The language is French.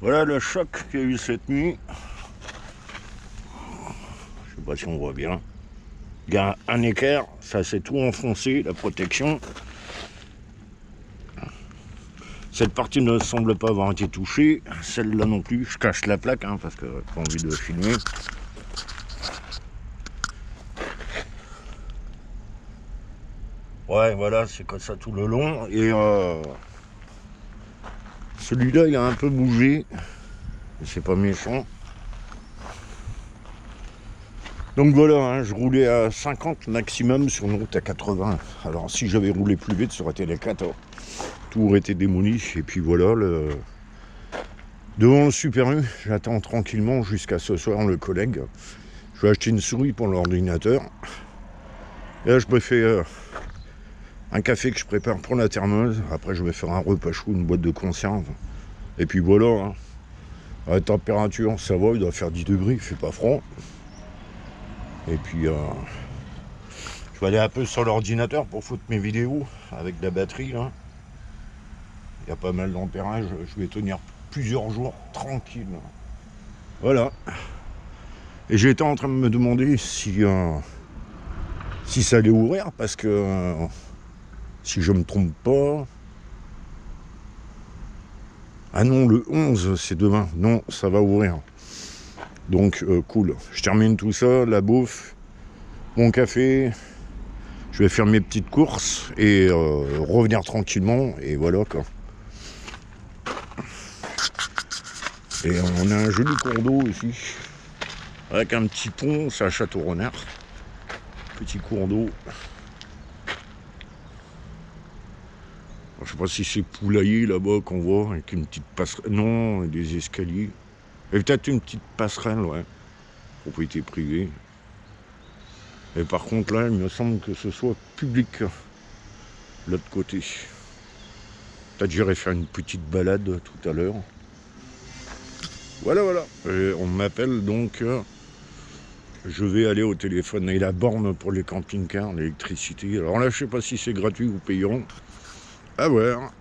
Voilà le choc qu'il y a eu cette nuit. Je sais pas si on voit bien. Il y a un équerre, ça s'est tout enfoncé, la protection. Cette partie ne semble pas avoir été touchée, celle-là non plus. Je cache la plaque hein, parce que j'ai pas envie de filmer. Ouais, voilà, c'est comme ça tout le long. Et euh, celui-là, il a un peu bougé. C'est pas méchant. Donc voilà, hein, je roulais à 50 maximum sur une route à 80. Alors si j'avais roulé plus vite, ça aurait été les 14. Tout aurait été démoli. Et puis voilà, devant le Super U, j'attends tranquillement jusqu'à ce soir le collègue. Je vais acheter une souris pour l'ordinateur. Et là, je préfère euh, un café que je prépare pour la thermose. Après, je vais faire un repas chaud, une boîte de conserve. Et puis voilà. hein. La température, ça va, il doit faire 10 degrés, il fait pas froid. Et puis, euh, je vais aller un peu sur l'ordinateur pour foutre mes vidéos avec la batterie. Il y a pas mal d'ampérage. Je vais tenir plusieurs jours tranquille. Voilà. Et j'étais en train de me demander si, euh, si ça allait ouvrir parce que euh, si je me trompe pas. Ah non, le 11, c'est demain. Non, ça va ouvrir. Donc, euh, cool. Je termine tout ça, la bouffe, mon café. Je vais faire mes petites courses et euh, revenir tranquillement. Et voilà quoi. Et on a un joli cours d'eau ici. Avec un petit pont, c'est à Château-Renard. Petit cours d'eau. Je sais pas si c'est poulailler là-bas qu'on voit, avec une petite passerelle. Non, des escaliers. Et peut-être une petite passerelle, ouais. Propriété privée. Et par contre, là, il me semble que ce soit public. L'autre côté. Peut-être j'irai faire une petite balade tout à l'heure. Voilà, voilà. Et on m'appelle donc. euh, Je vais aller au téléphone et la borne pour les camping-cars, l'électricité. Alors là, je sais pas si c'est gratuit ou payant. À voir.